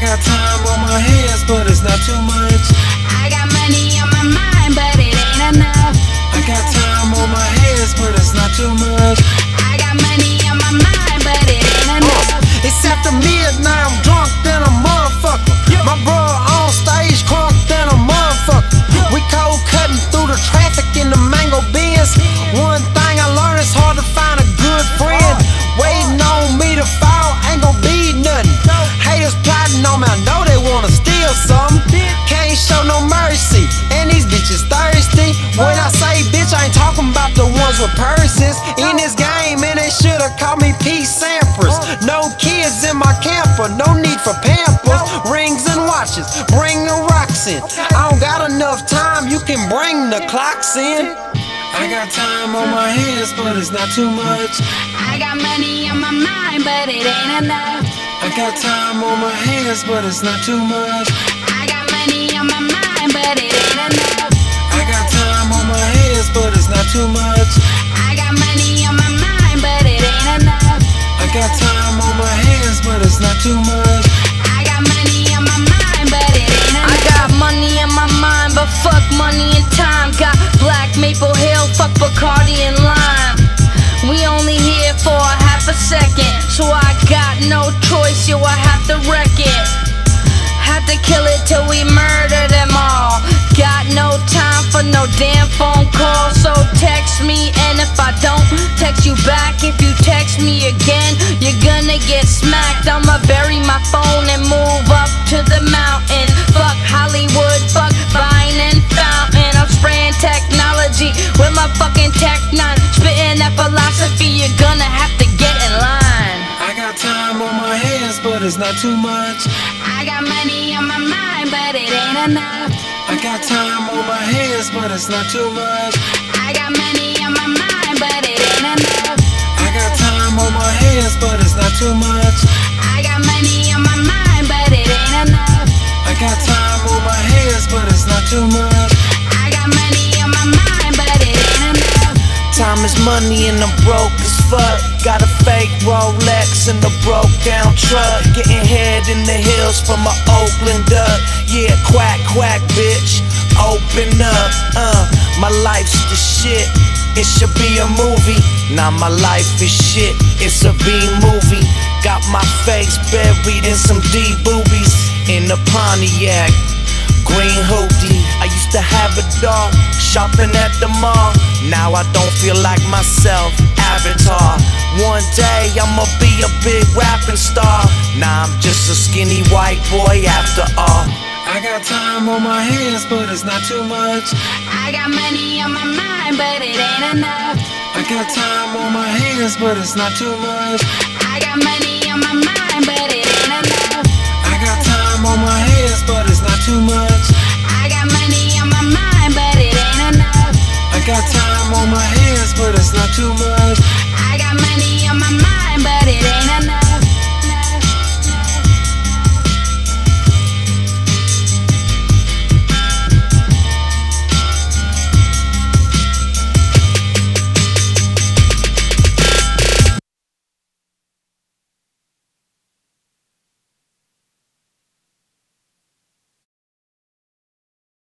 got time on my hands, but it's not too much. I got money on my mind, but it ain't enough. I got time on my hands, but it's not too much. Can't show no mercy, and these bitches thirsty. When I say bitch, I ain't talking about the ones with purses. In this game, and they should've called me P. Sampras. No kids in my camper, no need for pampers. Rings and watches, bring the rocks in. I don't got enough time, you can bring the clocks in. I got time on my hands, but it's not too much. I got money on my mind, but it ain't enough. I got time on my hands, but it's not too much. Not too much. I got money on my mind, but it ain't enough. I got time on my hands, but it's not too much. I got money on my mind, but it ain't enough. I got money in my mind, but fuck money and time. Got black maple hill, fuck Bacardi and lime. We only here for a half a second, so I got no choice, yo, I have to wreck it. Text me. And if I don't text you back, if you text me again, you're gonna get smacked. I'ma bury my phone and move up to the mountain. Fuck Hollywood, fuck Vine and Fountain. I'm spraying technology with my fucking Tech 9. Spitting that philosophy, you're gonna have to get in line. I got time on my hands, but it's not too much. I got money on my mind, but it ain't enough. I got time on my hands, but it's not too much. Too much. I got money on my mind, but it ain't enough. Time is money and I'm broke as fuck. Got a fake Rolex and a broke down truck. Getting head in the hills from my Oakland up. Yeah, quack, quack, bitch. Open up, uh. My life's the shit. It should be a movie. Now my life is shit. It's a B movie. Got my face buried in some D boobies. In a Pontiac. Green hoodie. I used to have a dog shopping at the mall. Now I don't feel like myself. Avatar. One day I'ma be a big rapping star. Now I'm just a skinny white boy after all. I got time on my hands, but it's not too much. I got money on my mind, but it ain't enough. I got time on my hands, but it's not too much. I got money got time on my hands, but it's not too much.